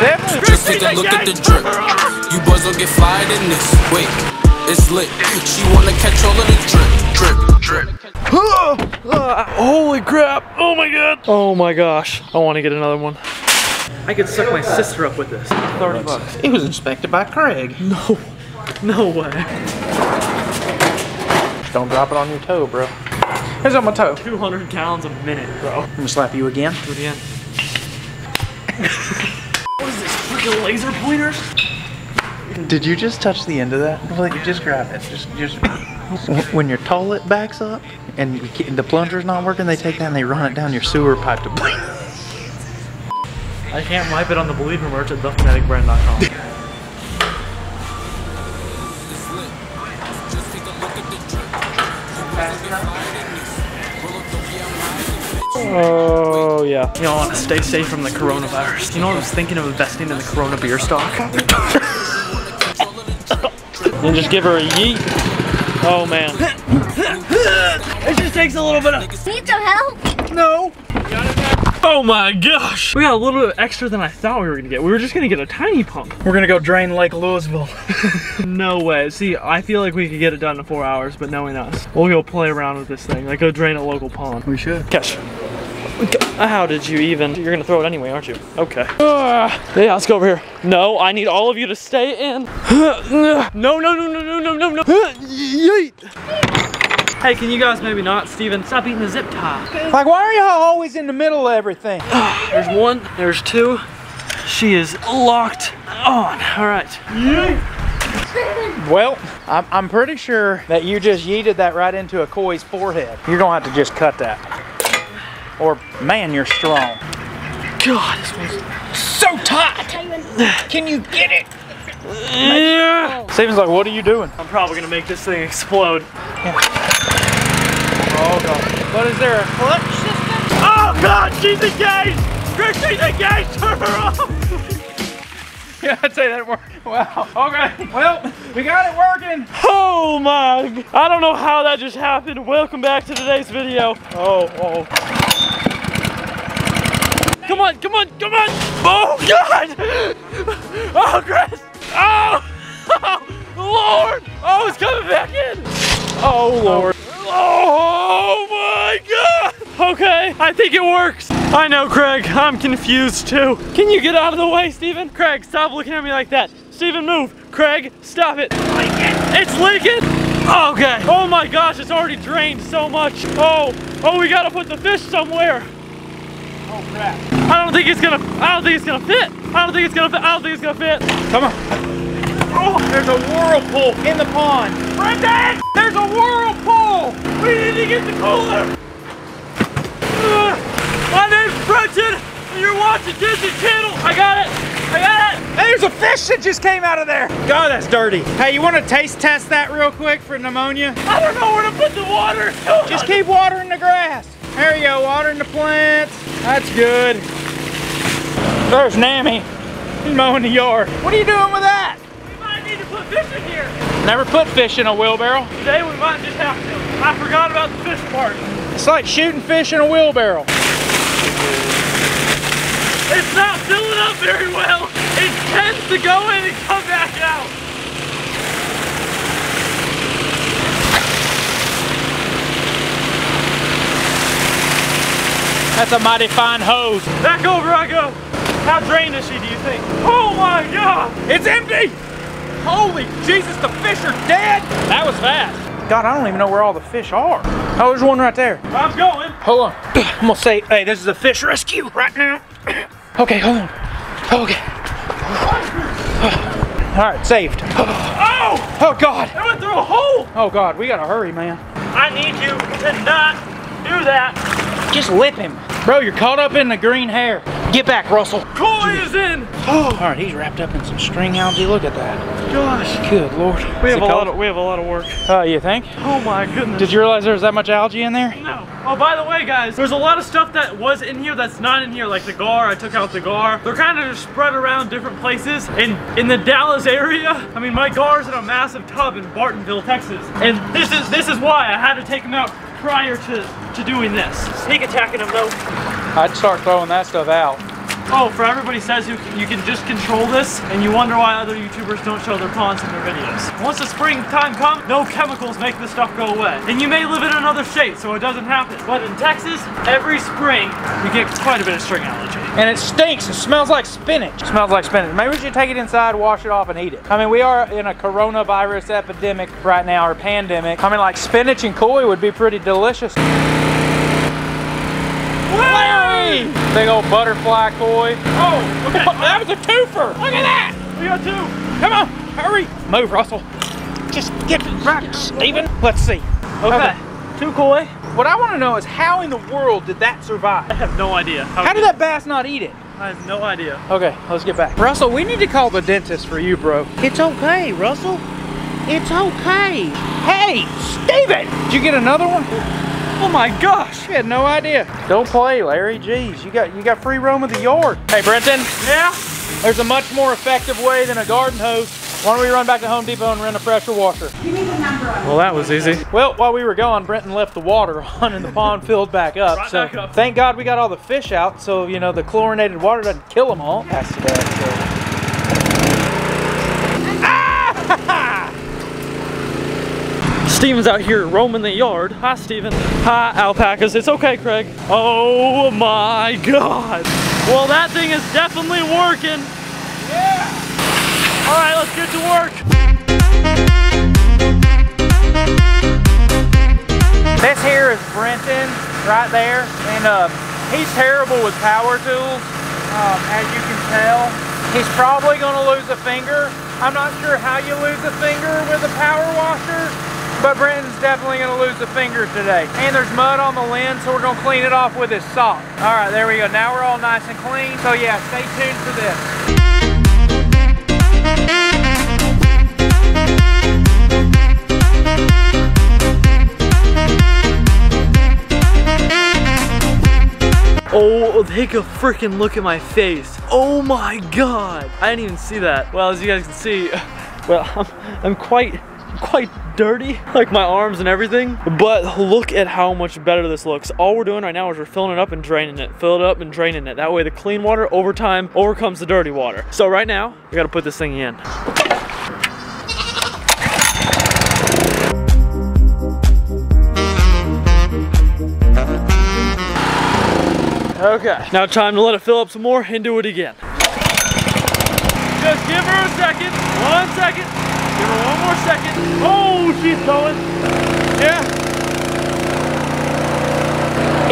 Definitely. Just take a look at the drip. You boys don't get fired in this. Wait, it's lit. She wanna catch all of the drip, drip, drip. Holy crap! Oh my god! Oh my gosh! I want to get another one. I could suck my sister up with this. 30 bucks. He was inspected by Craig. No. No way. Don't drop it on your toe, bro. Here's on my toe. 200 gallons a minute, bro. I'm gonna slap you again. Do it again. what is? Freaking laser pointers? Did you just touch the end of that? Like you just grab it. Just, just. when your toilet backs up and you ca- the plunger's not working, they take that and they run it down your sewer pipe to. I can't wipe it on the Believer merch at thefinaticbrand.com. Oh yeah. You know, I want to stay safe from the coronavirus. You know, I was thinking of investing in the Corona beer stock. and just give her a yeet. Oh man. it just takes a little bit of. Need some help? No. Oh my gosh. We got a little bit extra than I thought we were gonna get. We were just gonna get a tiny pump. We're gonna go drain Lake Lewisville. No way. See, I feel like we could get it done in four hours, but knowing us, we'll go play around with this thing. Like go drain a local pond. We should. Catch. How did you even? You're gonna throw it anyway, aren't you? Okay. Ah, yeah, let's go over here. No, I need all of you to stay in. No, no, no, no, no, no, no, no. Yeet. Hey, can you guys maybe not, Steven? Stop eating the zip tie. Like, why are y'all always in the middle of everything? There's one, there's two. She is locked on. All right. Well, I'm, I'm pretty sure that you just yeeted that right into a koi's forehead. You're gonna have to just cut that. Or, man, you're strong. God, this one's So tight! Can you get it? Yeah. Steven's like, what are you doing? I'm probably gonna make this thing explode. Oh, God. But is there a clutch system? Oh God, she's engaged! Chris, she's engaged! Turn her off! Yeah, I'd say that worked. Wow. Okay. Well, we got it working. Oh my! g- I don't know how that just happened. Welcome back to today's video. Oh, oh. Come on, come on, come on! Oh God! Oh Chris! Oh! Lord! Oh, it's coming back in! Oh Lord! Oh my God! Okay, I think it works. I know, Craig. I'm confused too. Can you get out of the way, Steven? Craig, stop looking at me like that. Steven, move. Craig, stop it. It's leaking. Okay. Oh my gosh, it's already drained so much. Oh, oh, we gotta put the fish somewhere. Oh, crap. I don't think it's gonna. I don't think it's gonna fit. I don't think it's gonna fit. I don't think it's gonna fit. Come on. Oh, there's a whirlpool. In the pond. Brenten, there's a whirlpool. We need to get the cooler. Ugh. My name's Brenten, and you're watching Disney Channel. I got it. I got it. Hey, there's a fish that just came out of there. God, that's dirty. Hey, you want to taste test that real quick for pneumonia? I don't know where to put the water. Just keep watering the grass. There you go, watering the plants. That's good. There's Nammy. He's mowing the yard. What are you doing with that? We might need to put fish in here. Never put fish in a wheelbarrow. Today we might just have to. I forgot about the fish part. It's like shooting fish in a wheelbarrow. It's not filling up very well. It tends to go in and come back out. That's a mighty fine hose. Back over I go. How drained is she, do you think? Oh my God. It's empty! Holy Jesus, the fish are dead! That was fast. God, I don't even know where all the fish are. Oh, there's one right there. I'm going. Hold on. I'm gonna say, hey, this is a fish rescue right now. Okay, hold on. Okay. All right, saved. Oh, Oh God. I went through a hole. Oh God, we gotta hurry, man. I need you to not do that. Just lip him. Bro, you're caught up in the green hair. Get back, Russell. Koi is in. Oh. All right, he's wrapped up in some string algae. Look at that. Gosh. Good Lord. We have a lot of we have a lot of work. Uh, you think? Oh my goodness. Did you realize there was that much algae in there? No. Oh, by the way, guys, there's a lot of stuff that was in here that's not in here, like the gar. I took out the gar. They're kind of just spread around different places. In in the Dallas area, I mean, my gar's in a massive tub in Bartonville, Texas, and this is this is why I had to take them out prior to to doing this. Sneak attacking them though. I'd start throwing that stuff out. Oh, for everybody says you can, you can just control this, and you wonder why other YouTubers don't show their ponds in their videos. Once the springtime comes, no chemicals make this stuff go away. And you may live in another state, so it doesn't happen. But in Texas, every spring, we get quite a bit of string algae. And it stinks. It smells like spinach. It smells like spinach. Maybe we should take it inside, wash it off, and eat it. I mean, we are in a coronavirus epidemic right now, or pandemic. I mean, like spinach and koi would be pretty delicious. Larry! Big old butterfly koi. Oh, okay. that was a twofer. Look at that. we got two. Come on, hurry. Move, Russell. Just get right, Steven. Let's see. Okay. Two koi. What I want to know is how in the world did that survive? I have no idea. How did that bass not eat it? I have no idea. Okay, let's get back. Russell, we need to call the dentist for you, bro. It's okay, Russell. It's okay. Hey, Steven! Did you get another one? Oh my gosh. You had no idea. Don't play, Larry. Jeez, you got you got free roam of the yard. Hey, Brenten, Yeah? there's a much more effective way than a garden hose. Why don't we run back to Home Depot and rent a pressure washer? Give me the number. Well, that was easy. Well, while we were gone, Brenten left the water on and the pond filled back up. Right so back up. thank God we got all the fish out, so you know the chlorinated water doesn't kill them all. That's the bad. Steven's out here roaming the yard. Hi, Steven. Hi, alpacas. It's okay, Craig. Oh my God. Well, that thing is definitely working. Yeah. All right, let's get to work. This here is Brenten, right there, and uh, he's terrible with power tools, um, as you can tell. He's probably going to lose a finger. I'm not sure how you lose a finger with a power washer, but Brenten's definitely going to lose a finger today. And there's mud on the lens, so we're going to clean it off with his sock. All right, there we go. Now we're all nice and clean. So yeah, stay tuned for this. Oh, take a freaking look at my face. Oh my God. I didn't even see that. Well, as you guys can see, well, I'm, I'm quite, quite dirty, like my arms and everything. But look at how much better this looks. All we're doing right now is we're filling it up and draining it. Fill it up and draining it. That way the clean water over time overcomes the dirty water. So right now, we gotta put this thing in. Okay, now time to let it fill up some more and do it again. Just give her a second, one second, give her one more second. Oh, she's going. Yeah,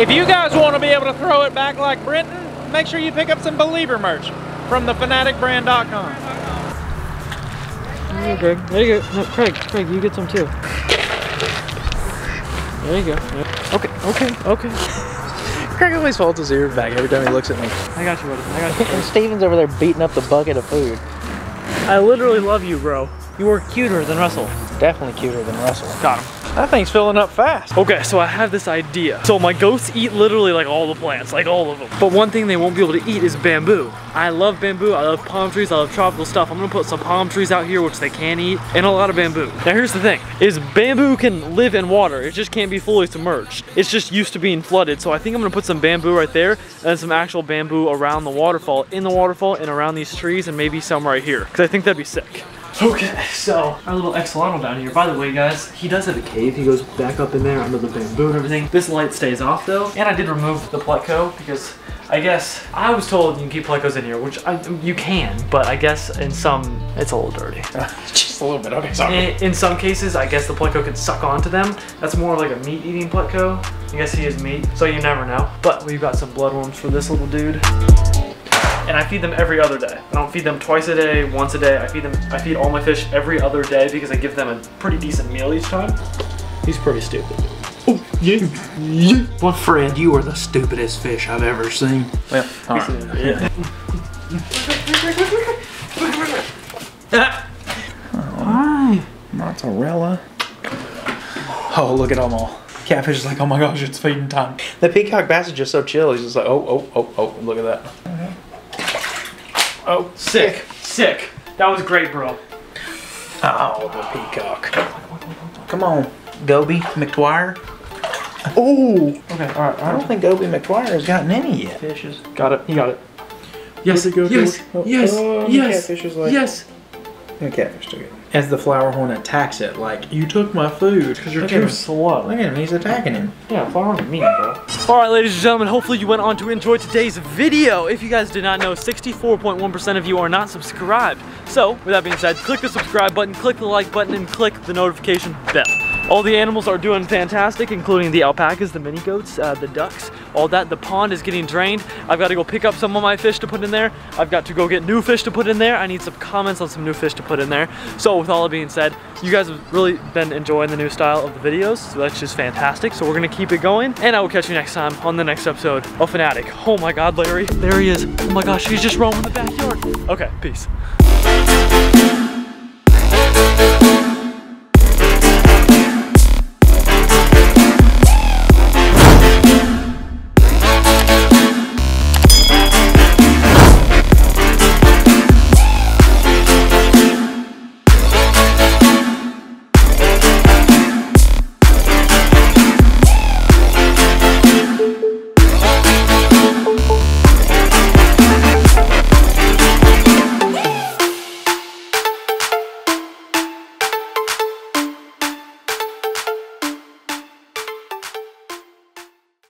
If you guys want to be able to throw it back like Brenten, make sure you pick up some Believer merch from thefinaticbrand.com. There you go, Greg. There you go. No, Craig, Craig, you get some too. There you go. Yep. Okay, okay, okay. Craig always folds his ears back every time he looks at me. I got you, buddy. I got you. And Steven's over there beating up the bucket of food. I literally love you, bro. You are cuter than Russell. Definitely cuter than Russell. Got him. That thing's filling up fast. Okay, so I have this idea. So my goats eat literally like all the plants, like all of them. But one thing they won't be able to eat is bamboo. I love bamboo, I love palm trees, I love tropical stuff. I'm gonna put some palm trees out here, which they can eat, and a lot of bamboo. Now here's the thing, is bamboo can live in water. It just can't be fully submerged. It's just used to being flooded. So I think I'm gonna put some bamboo right there, and some actual bamboo around the waterfall, in the waterfall, and around these trees, and maybe some right here. Cause I think that'd be sick. Okay, so our little Exolano down here. By the way, guys, he does have a cave. He goes back up in there under the bamboo and everything. This light stays off though, and I did remove the Pleco because I guess I was told you can keep Plecos in here, which I, you can, but I guess in some it's a little dirty. Just a little bit. Okay, sorry. In, in some cases, I guess the Pleco can suck onto them. That's more like a meat-eating Pleco. I guess he is meat, so you never know. But we've got some bloodworms for this little dude. And I feed them every other day. I don't feed them twice a day, once a day. I feed them. I feed all my fish every other day because I give them a pretty decent meal each time. He's pretty stupid. Oh, yeah, yeah. Well, friend, you are the stupidest fish I've ever seen. Well, all right. Yeah. Hi, mozzarella. Oh, look at them all. Catfish is like, oh my gosh, it's feeding time. The peacock bass is just so chill. He's just like, oh, oh, oh, oh, look at that. Oh, sick, sick. That was great, bro. Oh, the peacock. Come on, Goby McGuire. Oh, Okay, all right, I don't think Goby McGuire has gotten any yet. Fishes. Got it. He got it. Yes, it go, yes, Oh, yes, oh, yes, catfish is like- yes. The catfish took it. As the flower horn attacks it, like, you took my food. Because You're too slow. Look at him, he's attacking him. Yeah, flower horn mean, bro. All right, ladies and gentlemen, hopefully you went on to enjoy today's video. If you guys did not know, 64.1% of you are not subscribed. So, with that being said, click the subscribe button, click the like button, and click the notification bell. All the animals are doing fantastic, including the alpacas, the mini goats, uh, the ducks, all that. The pond is getting drained. I've got to go pick up some of my fish to put in there. I've got to go get new fish to put in there. I need some comments on some new fish to put in there. So with all that being said, you guys have really been enjoying the new style of the videos. So that's just fantastic. So we're gonna keep it going. And I will catch you next time on the next episode of Finatic. Oh my God, Larry. There he is. Oh my gosh, he's just roaming the backyard. Okay, peace.